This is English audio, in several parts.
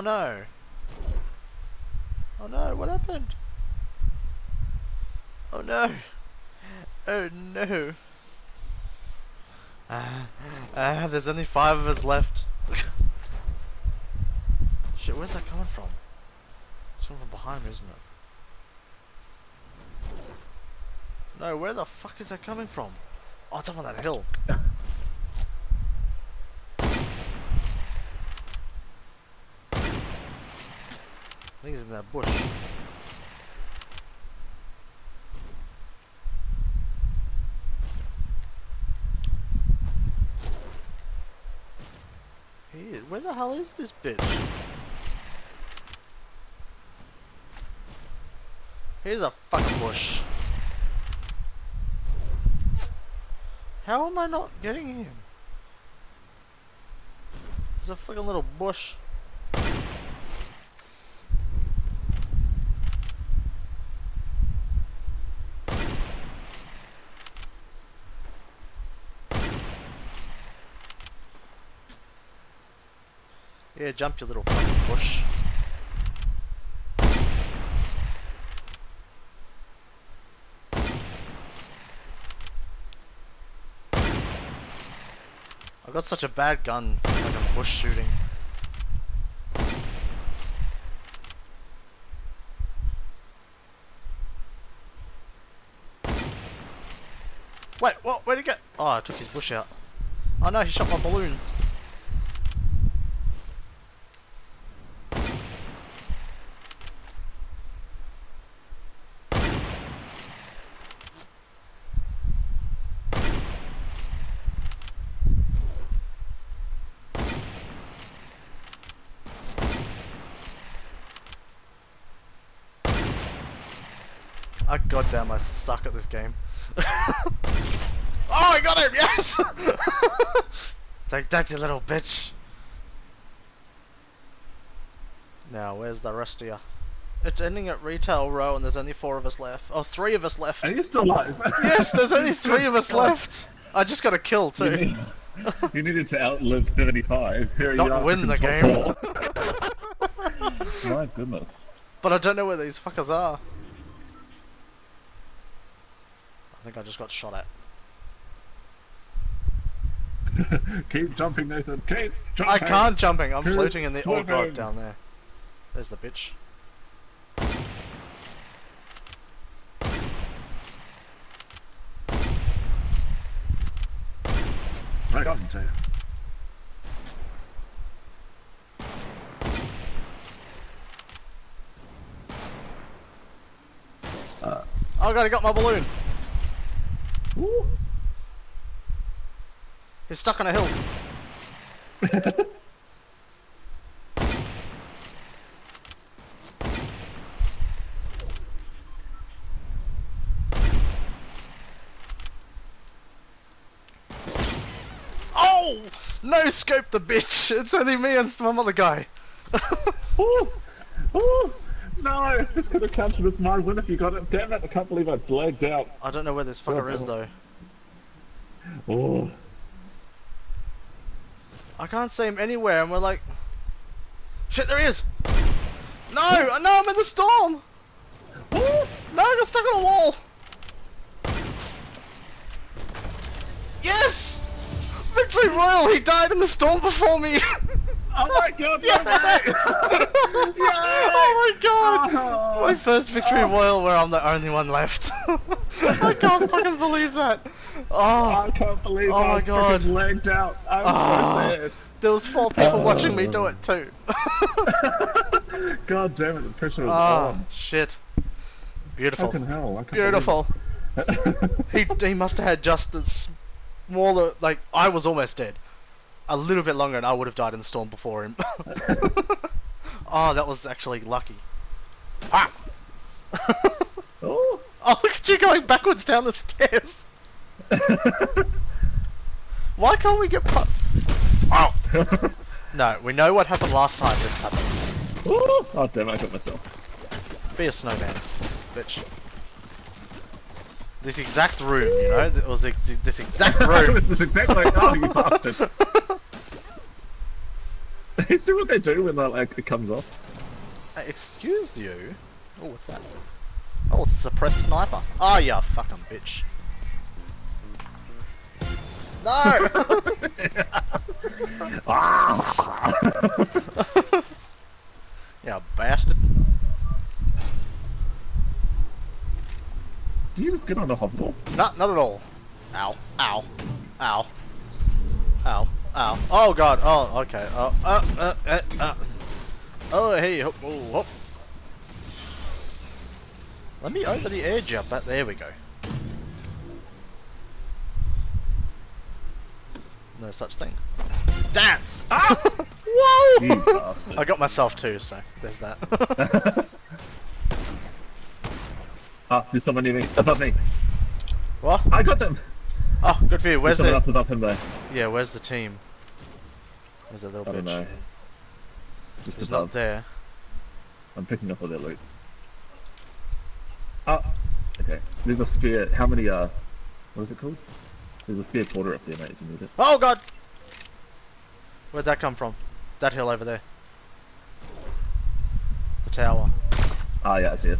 Oh no. Oh no, what happened? Oh no. Oh no. Ah, ah, there's only five of us left. Shit, where's that coming from? It's coming from behind me, isn't it? No, where the fuck is that coming from? Oh, it's up on that hill. I think he's in that bush. He is. Where the hell is this bitch? Here's a fucking bush. How am I not getting him? There's a fucking little bush. Yeah, jump you little bush. I've got such a bad gun, like a bush shooting. Wait, what? Where'd he go? Oh, I took his bush out. Oh no, he shot my balloons. Oh goddamn, I suck at this game. oh, I got him! Yes! Take that, you little bitch. Now, where's the rest of you? It's ending at retail row, and there's only four of us left. Oh, three of us left. Are you still alive? yes, there's only three of us oh, left. I just got a kill You, too. need, you needed to outlive 75. Here you Not are, win the game. My goodness. But I don't know where these fuckers are. I think I just got shot at. Keep jumping, Nathan. Keep jumping. I can't jumping. I'm Keep floating in the. Oh god, down there. There's the bitch. Right got to. Uh, Oh god, I got my balloon. Ooh. He's stuck on a hill. Oh! No scope the bitch! It's only me and some other guy. Ooh. Ooh. No, this could have counted as my win if you got it. Damn it, I can't believe I blagged out. I don't know where this fucker is though. Oh. I can't see him anywhere and we're like... Shit, there he is! No! No, I'm in the storm! No, I got stuck on a wall! Yes! Victory Royale! He died in the storm before me! Oh my god, yes! no way! oh my god! Oh. My first Victory Royale where I'm the only one left. I can't fucking believe that. Oh, I can't believe Oh I my was God. freaking lagged out. I'm Ah. so sad. there was four people watching me do it too. God damn it, the pressure was oh, on. shit. Beautiful. Fucking hell. I Beautiful. he, he must have had just the smaller, like, I was almost dead. A little bit longer and I would have died in the storm before him. oh, that was actually lucky. Ah! oh. oh, look at you going backwards down the stairs. Why can't we get pu- Oh! No, we know what happened last time this happened. oh. oh damn, I got myself. Be a snowman, bitch. This exact room, you know? It was ex- this exact room. this is exactly oh you bastard. See what they do when like it comes off. Uh, excuse you? Oh, what's that? Oh, it's a suppressed sniper. Oh, you yeah, fucking bitch. No! Ah! yeah, bastard. Do you just get on the hoverboard? Not, not at all. Ow, ow, ow, ow, ow. Oh god, oh, okay. Oh, uh, uh, uh, uh. Oh, hey, hop, oh, hop. Let me over the edge up, but there we go. No such thing. Dance! Ah! Whoa! You. I got myself too, so there's that. Ah, there's someone near me. Above me. what? I got them. Oh, good for you. Where's There's the? else him though. Yeah, where's the team? Where's that little I bitch? know. Just It's above. not there. I'm picking up all their loot. Ah, okay. There's a spear. How many, uh, what is it called? There's a spear quarter up there, mate, if you need it. Oh god! Where'd that come from? That hill over there. The tower. Ah, yeah, I see it.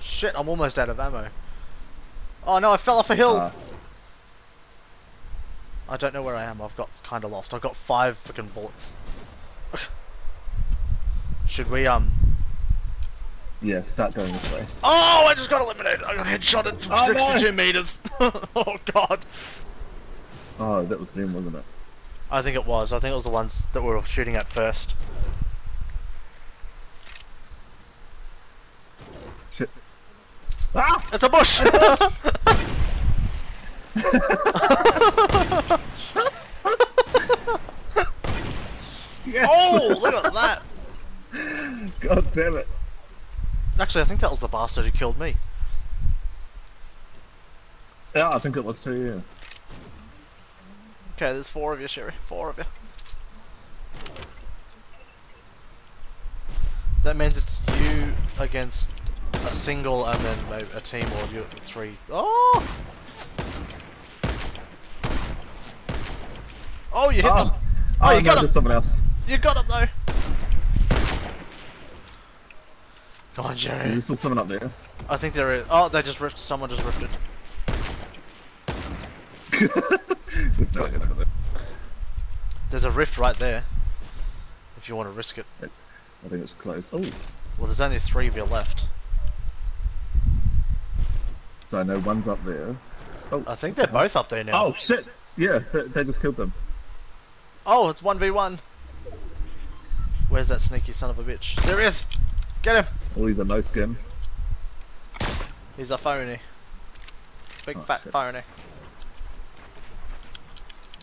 Shit, I'm almost out of ammo. Oh no, I fell off a hill! Ah, I don't know where I am, I've got kinda lost. I've got five freaking bullets. Should we, um... yeah, start going this way. Oh, I just got eliminated! I got headshotted from Oh, no. 62 meters! oh god! Oh, that was them, wasn't it? I think it was. I think it was the ones that we were shooting at first. Ah! It's a bush! Yes! oh, look at that! God damn it. Actually, I think that was the bastard who killed me. Yeah, I think it was too, yeah. Okay, there's four of you, Sherry. Four of you. That means it's you against a single and then maybe a team or you three. Oh! Oh, you hit Oh, them! Ah, oh, you no, got there's him! someone else. You got him though! Come on, There's Jerry. still someone up there. I think there is. Oh, they just ripped. Someone just ripped it. There's no one over there. There's a rift right there. If you want to risk it. I think it's closed. Oh, Well, there's only three of you left. So I know one's up there. Oh, I think they're both up there now. oh shit! Yeah, they, they just killed them. Oh, it's 1v1. Where's that sneaky son of a bitch? There he is! Get him! Oh, he's a no skin. He's a phony. Big Oh, fat shit. phony.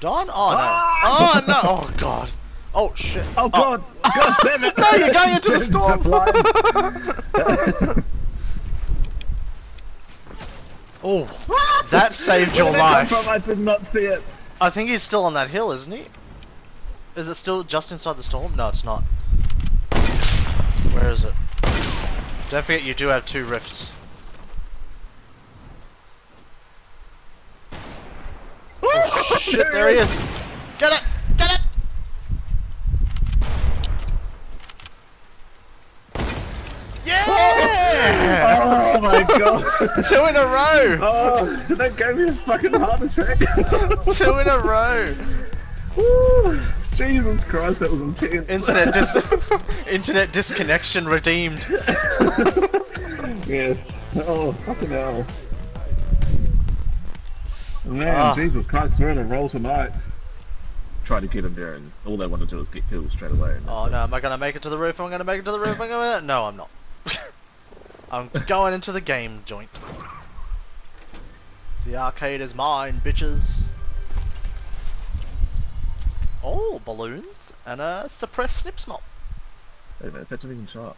Don? Oh no. Ah! Oh no! Oh god. Oh shit. Oh god! God damn it! No, you're going into the storm! Blind. Oh, that saved your Where did that come life. from? I did not see it. I think he's still on that hill, isn't he? Is it still just inside the storm? No, it's not. Where is it? Don't forget you do have two rifts. Oh shit, there he is! Get it! Yeah! Oh! Two in a row! Oh, that gave me a fucking heart attack. Two in a row! Woo. Jesus Christ, that was intense. Internet dis internet disconnection redeemed. yes. Oh, fucking hell. Man, Ah. Jesus Christ, we're in a roll tonight. Try to get him there, and all they want to do is get killed straight away. and Oh no, am I gonna make it to the roof? I'm gonna make it to the roof. I'm gonna. No, I'm not. I'm going into the game joint. The arcade is mine, bitches. Oh, balloons and a suppressed snip snop. Wait a minute, that didn't even show up.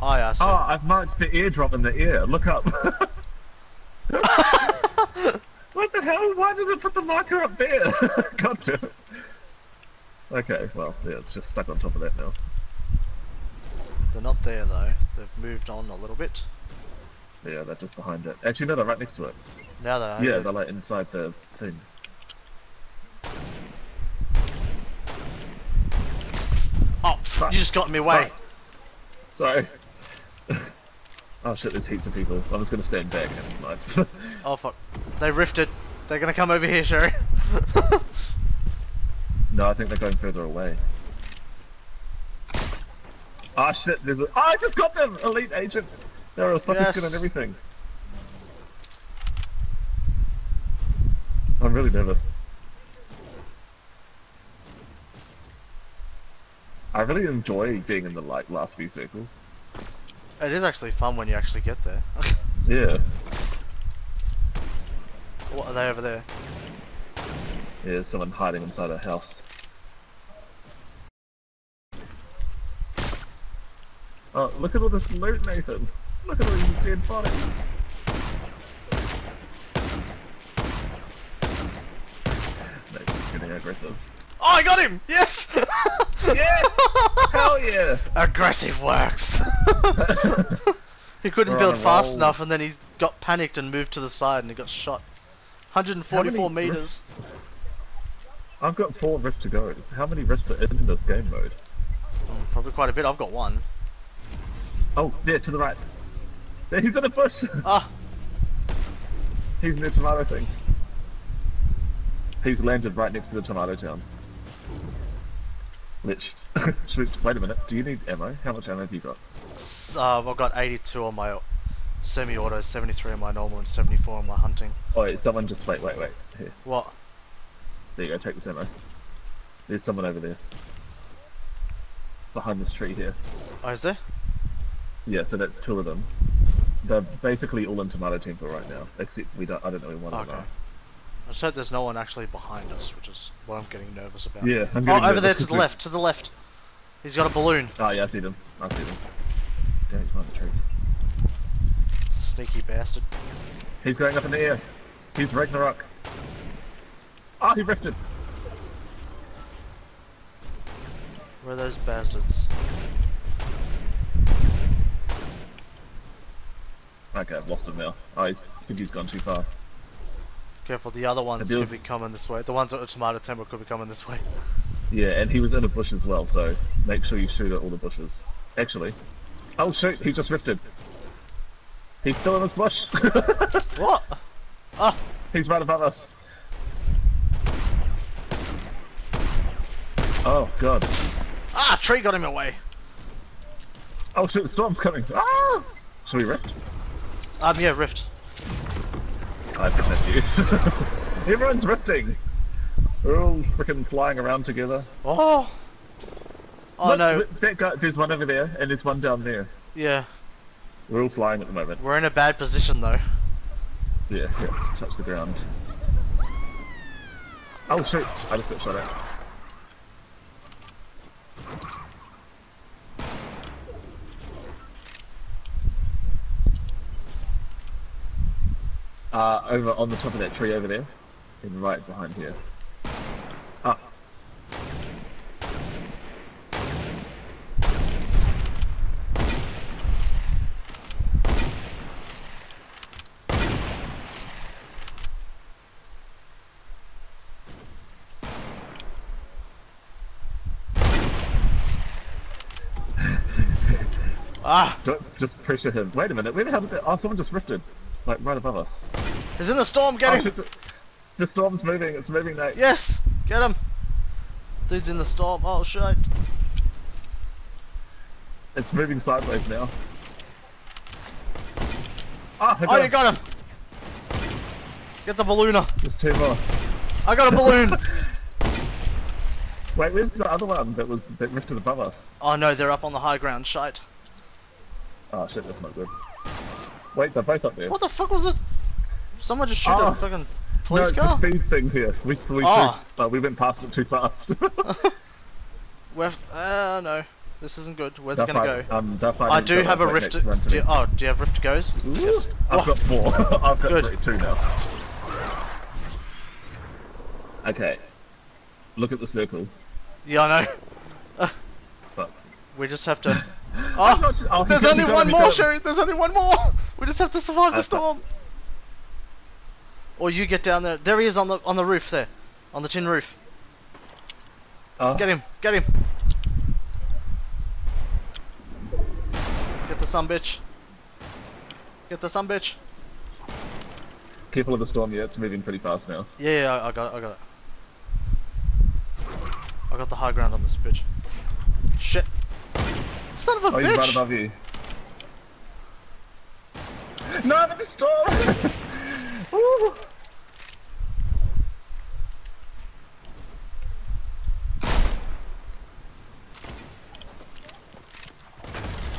Oh yeah, I see. Oh, I've marked the airdrop in the air. Look up. what the hell? Why did it put the marker up there? God damn it. Okay, well, yeah, it's just stuck on top of that now. They're not there though. They've moved on a little bit. Yeah, they're just behind it. Actually, no, they're right next to it. Now they are. Yeah, they're like inside the thing. Oh, you just got in my way. Sorry. oh shit, there's heaps of people. I'm just gonna stand back and oh fuck. They rifted. They're gonna come over here, Sherry. no, I think they're going further away. Ah shit, there's a. Oh, I just got them! Elite agent! They're a sucker skin and everything. I'm really nervous. I really enjoy being in the like last few circles. it is actually fun when you actually get there. Yeah. what are they over there? Yeah, there's someone hiding inside a house. Oh, look at all this loot, Nathan! Look at all these dead bodies! Nathan's getting aggressive. Oh, I got him! Yes! Yes! Hell yeah! Aggressive works. he couldn't We're build fast roll. enough, and then he got panicked and moved to the side, and he got shot. 144 many meters. I've got four rifts to go. How many rifts are in this game mode? Mm, Probably quite a bit. I've got one. Oh, there, to the right. There, he's in a bush! Ah, He's in the tomato thing. He's landed right next to the tomato town. Lich. Should we- Wait a minute. Do you need ammo? How much ammo have you got? uh, I've got 82 on my semi-auto, 73 on my normal, and 74 on my hunting. Oh, wait, someone just wait, wait, wait. Here, What? there you go. Take this ammo. There's someone over there. Behind this tree here. Oh, is there? Yeah, so that's two of them. They're basically all in tomato temple right now, except we don't. I don't know who one of them Okay. are. I just hope there's no one actually behind us, which is what I'm getting nervous about. Yeah, I'm Oh, getting over there to the left, to the left. He's got a balloon. Oh yeah, I see them. I see them. Damn, he's behind the tree. Sneaky bastard. He's going up in the air. He's Ragnarok. Ah, he rifted. Where are those bastards? Okay, I've lost him now. Oh, I think he's gone too far. Careful, the other ones could be coming this way. The ones at the tomato temple could be coming this way. Yeah, and he was in a bush as well, so make sure you shoot at all the bushes. Actually. Oh shoot, he just rifted. He's still in this bush. What? Ah, he's right above us. Oh god. ah, tree got him away. Oh shit, the storm's coming. Ah! Should we rift? I'm um, yeah, rift. I think that's you. Everyone's rifting. We're all freaking flying around together. Oh. Oh Look, no. That guy, there's one over there, and there's one down there. Yeah, We're all flying at the moment. we're in a bad position though. Yeah, yeah, touch the ground. Oh shoot, I just got shot at. Uh, over on the top of that tree over there. And right behind here. Ah. Ah, Don't just pressure him. Wait a minute, where the hell did that? Oh, someone just rifted. Like right above us. He's in the storm. Get Oh, him. the, the storm's moving, it's moving, Nate. Yes, get him. Dude's in the storm. Oh shit. It's moving sideways now. Ah, I Oh, got you got him. Get the ballooner. There's two more. I got a balloon. Wait, where's the other one that was that rifted above us? oh no, they're up on the high ground. Shite. Oh shit, that's not good. Wait, they're both up there. What the fuck was it? Someone just shoot Oh. a fucking no, police it's the car? speed thing here. We we, Oh. too, uh, we went past it too fast. Where? Uh, no. This isn't good. Where's it gonna fight- go? Um, I do have a like, rift. next to run to Do you, oh, do you have rift goes? Yes. I've Oh, got four. I've got Good. three, two now. Okay. Look at the circle. Yeah, I know. But We just have to. Oh, sure- oh, there's only him, he's got one more. Sherry. There's only one more. We just have to survive the storm. Or you get down there. There he is on the on the roof there, on the tin roof. Oh, Get him. Get him. Get the sun bitch. Get the sun bitch. Careful of the storm, yeah, it's moving pretty fast now. Yeah, yeah, I, I got it, I got it. I got the high ground on this bitch. Shit. Son of a Oh, he's right above you. No, the storm! Woo!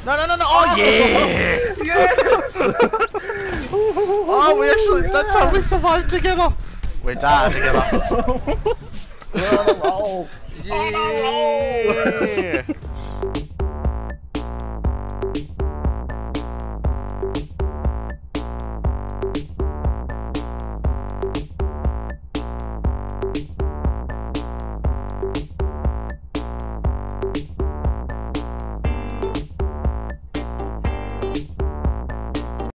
No, no, no, no! Oh, yeah! Yes! Oh, we actually, that's how we survived together! We died together. We're on a roll! Yeah!